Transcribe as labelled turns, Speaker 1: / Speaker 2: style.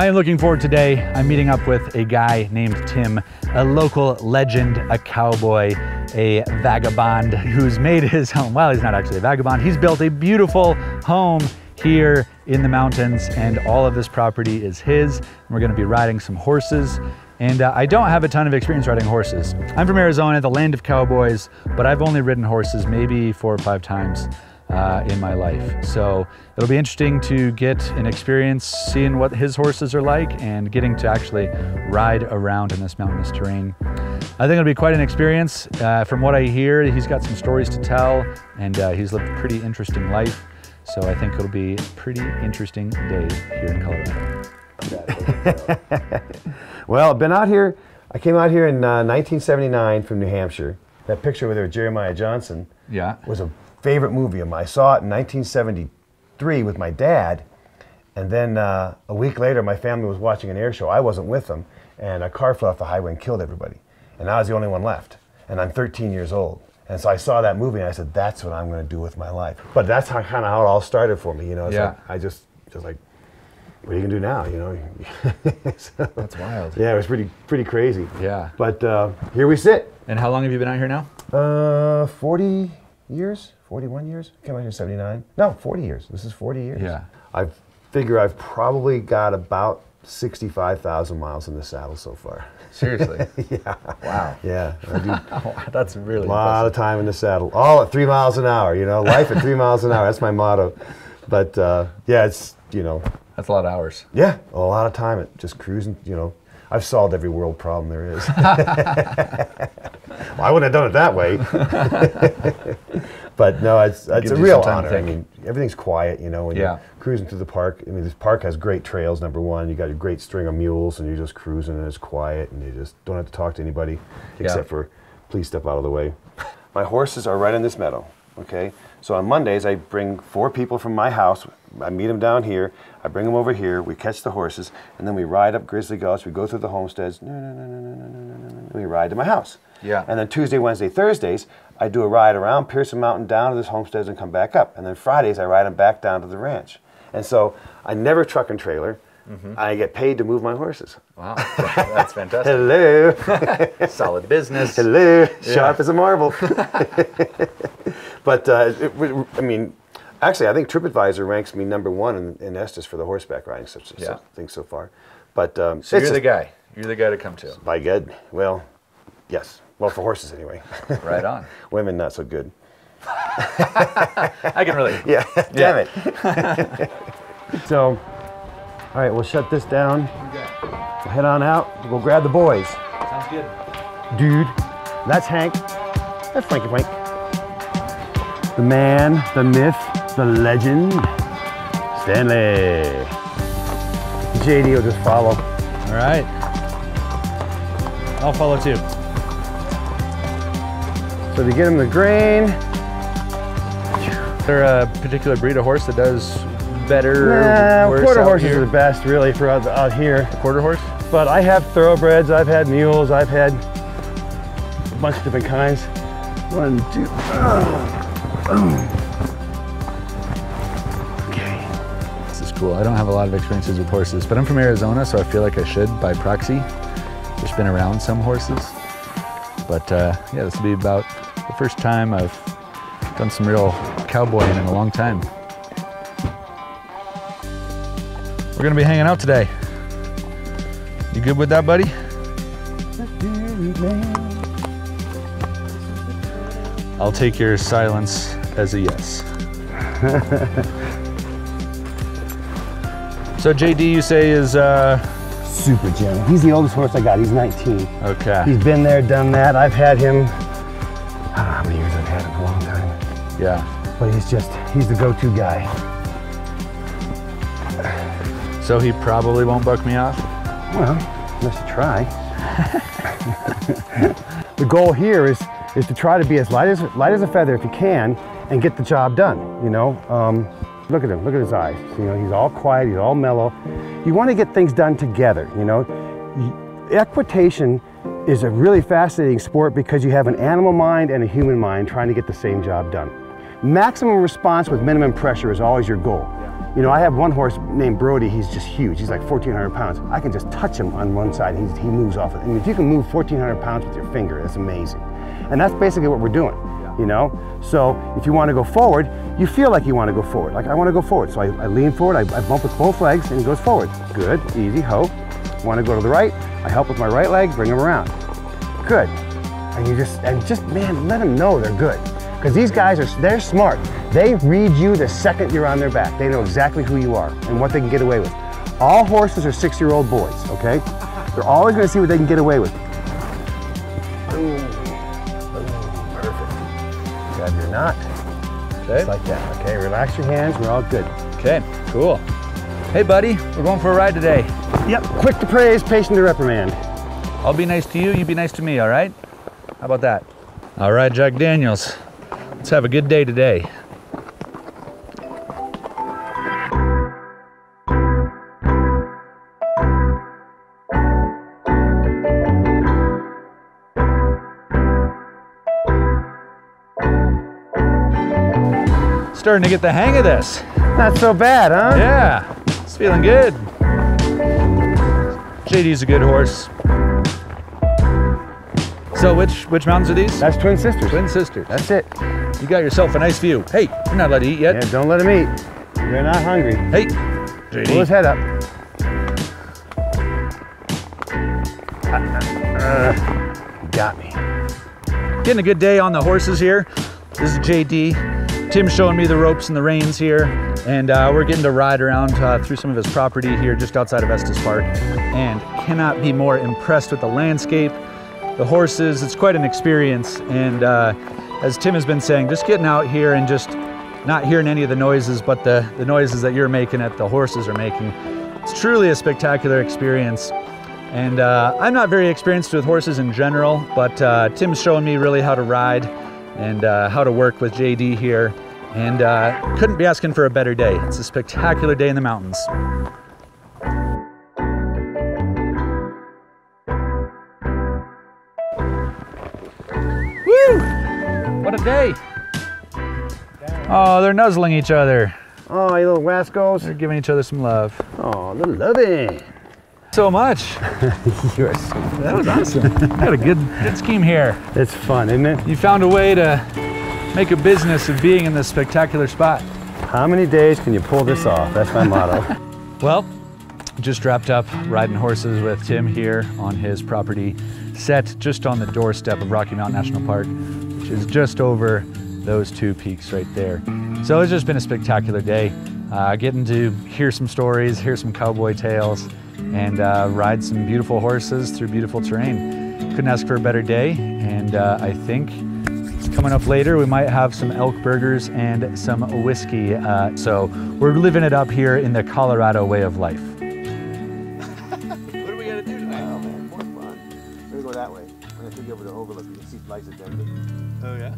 Speaker 1: I am looking forward today. I'm meeting up with a guy named Tim, a local legend, a cowboy, a vagabond who's made his home. Well, he's not actually a vagabond. He's built a beautiful home here in the mountains and all of this property is his. And we're gonna be riding some horses and uh, I don't have a ton of experience riding horses. I'm from Arizona, the land of cowboys, but I've only ridden horses maybe four or five times uh, in my life. So it'll be interesting to get an experience seeing what his horses are like and getting to actually ride around in this mountainous terrain. I think it'll be quite an experience. Uh, from what I hear, he's got some stories to tell and uh, he's lived a pretty interesting life. So I think it'll be a pretty interesting day here in Colorado.
Speaker 2: well, I've been out here. I came out here in uh, 1979 from New Hampshire. That picture with her, Jeremiah Johnson,
Speaker 1: Yeah.
Speaker 2: was a favorite movie of mine. I saw it in 1973 with my dad, and then uh, a week later, my family was watching an air show. I wasn't with them, and a car flew off the highway and killed everybody. And I was the only one left, and I'm 13 years old. And so I saw that movie, and I said, "That's what I'm going to do with my life." But that's how kind of how it all started for me. You know, it's
Speaker 1: Yeah.
Speaker 2: like I just just like, what are you gonna do now? You know. So-
Speaker 1: That's wild.
Speaker 2: yeah, it was pretty pretty crazy.
Speaker 1: Yeah.
Speaker 2: But uh, here we sit.
Speaker 1: And how long have you been out here now?
Speaker 2: Uh, 40 years? 41 years? Came out here 79? No, 40 years. This is 40 years.
Speaker 1: Yeah.
Speaker 2: I figure I've probably got about 65,000 miles in the saddle so far.
Speaker 1: Seriously?
Speaker 2: yeah.
Speaker 1: Wow.
Speaker 2: Yeah. I do
Speaker 1: that's really a
Speaker 2: lot of time in the saddle. All at three miles an hour, you know, life at three miles an hour. That's my motto. But uh, yeah, it's, you know,
Speaker 1: That's a lot of hours.
Speaker 2: yeah, a lot of time at just cruising, you know. I've solved every world problem there is. I wouldn't have done it that way. but no, it's, it's a real honor. I mean, everything's quiet, you know, when
Speaker 1: Yeah.
Speaker 2: you're cruising through the park. I mean, this park has great trails, number one. You got a great string of mules, and you're just cruising, and it's quiet, and you just don't have to talk to anybody except for, please step out of the way. My horses are right in this meadow, Okay, so on Mondays I bring four people from my house. I meet them down here. I bring them over here. We catch the horses, and then we ride up Grizzly Gulch. We go through the homesteads. We ride to my house.
Speaker 1: Yeah.
Speaker 2: And then Tuesday, Wednesday, Thursdays, I do a ride around Pearson Mountain down to this homesteads and come back up. And then Fridays, I ride them back down to the ranch. And so I never truck and trailer. I get paid to move my horses.
Speaker 1: Wow. That's fantastic.
Speaker 2: Hello.
Speaker 1: Solid business.
Speaker 2: Hello, sharp as a marble. but uh, it, it- I mean, actually, I think TripAdvisor ranks me number one in, in Estes for the horseback riding such
Speaker 1: Yeah.
Speaker 2: things so far. But um,
Speaker 1: So you're the guy. You're the guy to come to.
Speaker 2: By good, well, yes. Well, for horses anyway.
Speaker 1: Right on.
Speaker 2: Women not so good.
Speaker 1: I can relate.
Speaker 2: Yeah, damn it. so, all right, we'll shut this down. We'll head on out. We'll grab the boys.
Speaker 1: Sounds good.
Speaker 2: dude. That's Hank. That's Frankie Frank. The man, the myth, the legend, Stanley. JD will just follow.
Speaker 1: All right. I'll follow too.
Speaker 2: So to get him the grain,
Speaker 1: Is there a particular breed of horse that does better?
Speaker 2: nah,
Speaker 1: worse
Speaker 2: quarter horses
Speaker 1: here?
Speaker 2: are the best really for out, out here.
Speaker 1: Quarter horse?
Speaker 2: But I have thoroughbreds, I've had mules, I've had a bunch of different kinds. One, two. Okay.
Speaker 1: This is cool. I don't have a lot of experiences with horses, but I'm from Arizona, so I feel like I should by proxy. Just been around some horses. But uh, yeah, this will be about the first time I've done some real cowboying in a long time. We're gonna be hanging out today. You good with that, buddy? I'll take your silence as a yes. so JD, you say is uh,
Speaker 2: Super gentle. He's the oldest horse I got. He's 19.
Speaker 1: okay.
Speaker 2: He's been there, done that. I've had him. I don't know how many years I've had him. A long time.
Speaker 1: yeah.
Speaker 2: But he's just, he's the go-to guy.
Speaker 1: So he probably won't buck me off.
Speaker 2: Well, you try. the goal here is is to try to be as light as light as a feather if you can, and get the job done. You know, um, look at him. Look at his eyes. You know, he's all quiet. He's all mellow. You want to get things done together. You know, equitation is a really fascinating sport because you have an animal mind and a human mind trying to get the same job done. Maximum response with minimum pressure is always your goal. You know, I have one horse named Brody, he's just huge. He's like 1,400 pounds. I can just touch him on one side, he's, he moves off it. I mean, if you can move 1,400 pounds with your finger, that's amazing. And that's basically what we're doing, you know? So if you want to go forward, you feel like you want to go forward. Like, I want to go forward. So I, I lean forward, I, I, bump with both legs, and he goes forward. Good, easy, ho. Want to go to the right, I help with my right leg, bring him around. Good. And you just, and just, man, let them know they're good. Because these guys are, they're smart. They read you the second you're on their back. They know exactly who you are and what they can get away with. All horses are six-year-old boys, okay? They're always gonna see what they can get away with. Boom. Boom. Perfect. Grab your knot. Okay. Just like that, okay? Relax your hands, we're all good.
Speaker 1: Okay, cool. Hey buddy, we're going for a ride today.
Speaker 2: Yep, quick to praise, patient to reprimand.
Speaker 1: I'll be nice to you, you be nice to me, all right? How about that? All right, Jack Daniels. Let's have a good day today. Starting to get the hang of this.
Speaker 2: Not so bad, huh?
Speaker 1: Yeah, it's feeling good. JD's a good horse. So which which mountains are these?
Speaker 2: That's twin sisters.
Speaker 1: Twin sisters.
Speaker 2: That's it.
Speaker 1: You got yourself a nice view. Hey, you're not allowed to eat yet.
Speaker 2: Yeah, don't let him eat. They're not hungry.
Speaker 1: Hey,
Speaker 2: JD. Pull his head up. Uh, got me.
Speaker 1: Getting a good day on the horses here. This is JD. Tim's showing me the ropes and the reins here, and uh, we're getting to ride around uh, through some of his property here just outside of Estes Park, and cannot be more impressed with the landscape, the horses. It's quite an experience. And uh, as Tim has been saying, just getting out here and just not hearing any of the noises, but the, the noises that you're making that the horses are making. It's truly a spectacular experience. And uh, I'm not very experienced with horses in general, but uh, Tim's showing me really how to ride and uh, how to work with JD here. And uh, couldn't be asking for a better day. It's a spectacular day in the mountains. What a day. Oh, they're nuzzling each other.
Speaker 2: Oh, you little rascals.
Speaker 1: They're giving each other some love.
Speaker 2: Oh, they're loving.
Speaker 1: So much.
Speaker 2: You're so
Speaker 1: that was awesome. got a good, good scheme here.
Speaker 2: It's fun, isn't it?
Speaker 1: You found a way to make a business of being in this spectacular spot.
Speaker 2: How many days can you pull this off? That's my motto.
Speaker 1: well, just wrapped up riding horses with Tim here on his property set just on the doorstep of Rocky Mountain National Park is just over those two peaks right there. So it's just been a spectacular day. Uh, getting to hear some stories, hear some cowboy tales, and uh, ride some beautiful horses through beautiful terrain. Couldn't ask for a better day, and uh, I think coming up later we might have some elk burgers and some whiskey. Uh, so we're living it up here in the Colorado way of life.
Speaker 3: what are we gonna do tonight? Oh man, more fun. We're gonna go that way. Gonna take you over to Overlook. You can see flights at Denver.
Speaker 1: Oh yeah?